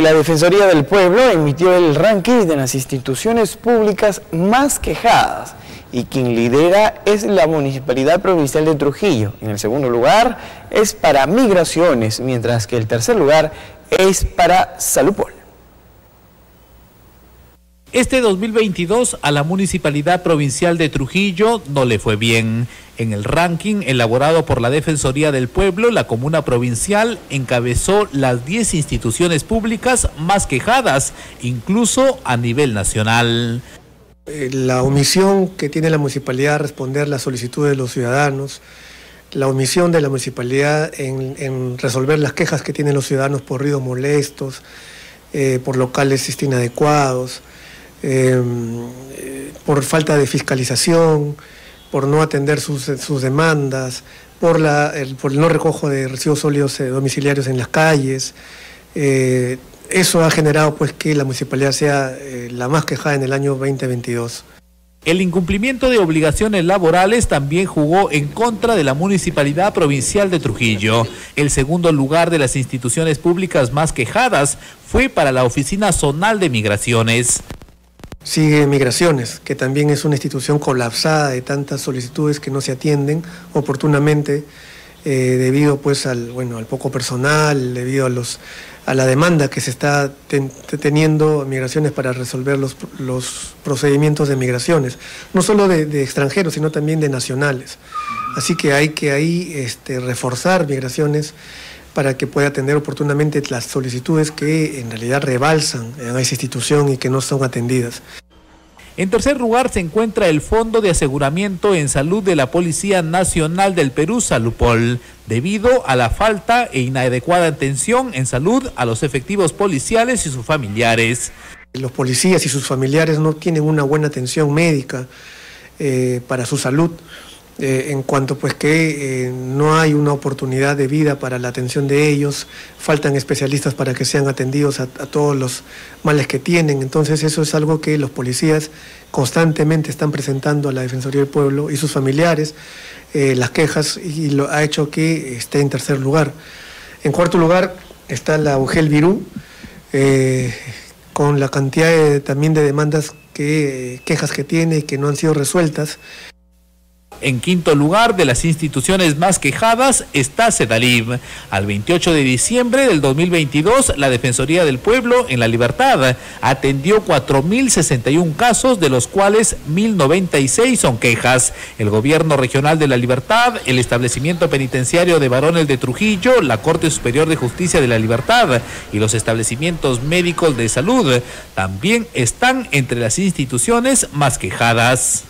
La Defensoría del Pueblo emitió el ranking de las instituciones públicas más quejadas y quien lidera es la Municipalidad Provincial de Trujillo. En el segundo lugar es para Migraciones, mientras que el tercer lugar es para Salupol. Este 2022 a la Municipalidad Provincial de Trujillo no le fue bien. En el ranking elaborado por la Defensoría del Pueblo, la Comuna Provincial encabezó las 10 instituciones públicas más quejadas, incluso a nivel nacional. Eh, la omisión que tiene la municipalidad a responder las solicitudes de los ciudadanos, la omisión de la municipalidad en, resolver las quejas que tienen los ciudadanos por ruidos molestos, eh, por locales inadecuados, Em, por falta de fiscalización, por no atender sus, demandas, por, el no recojo de residuos sólidos eh, domiciliarios en las calles. Eh, eso ha generado pues que la municipalidad sea eh, la más quejada en el año 2022. El incumplimiento de obligaciones laborales también jugó en contra de la Municipalidad Provincial de Trujillo. El segundo lugar de las instituciones públicas más quejadas fue para la Oficina Zonal de Migraciones. Sigue Migraciones, que también es una institución colapsada de tantas solicitudes que no se atienden oportunamente eh, debido pues al, bueno, al poco personal, debido a, los, a la demanda que se está teniendo Migraciones para resolver los, los, procedimientos de migraciones, no solo de, extranjeros, sino también de nacionales. Así que hay que ahí este, reforzar Migraciones para que pueda atender oportunamente las solicitudes que en realidad rebalsan en esa institución y que no son atendidas. En tercer lugar se encuentra el Fondo de Aseguramiento en Salud de la Policía Nacional del Perú, Salupol, debido a la falta e inadecuada atención en salud a los efectivos policiales y sus familiares. Los policías y sus familiares no tienen una buena atención médica eh, para su salud. Eh, en cuanto pues que eh, no hay una oportunidad de vida para la atención de ellos, faltan especialistas para que sean atendidos a, todos los males que tienen, entonces eso es algo que los policías constantemente están presentando a la Defensoría del Pueblo y sus familiares, eh, las quejas y lo ha hecho que esté en tercer lugar. En cuarto lugar está la UGEL Virú, con la cantidad también de demandas que, quejas que tiene y que no han sido resueltas. En quinto lugar de las instituciones más quejadas está Sedalib. Al 28 de diciembre del 2022, la Defensoría del Pueblo en La Libertad atendió 4.061 casos, de los cuales 1.096 son quejas. El Gobierno Regional de La Libertad, el Establecimiento Penitenciario de Varones de Trujillo, la Corte Superior de Justicia de La Libertad y los establecimientos médicos de salud también están entre las instituciones más quejadas.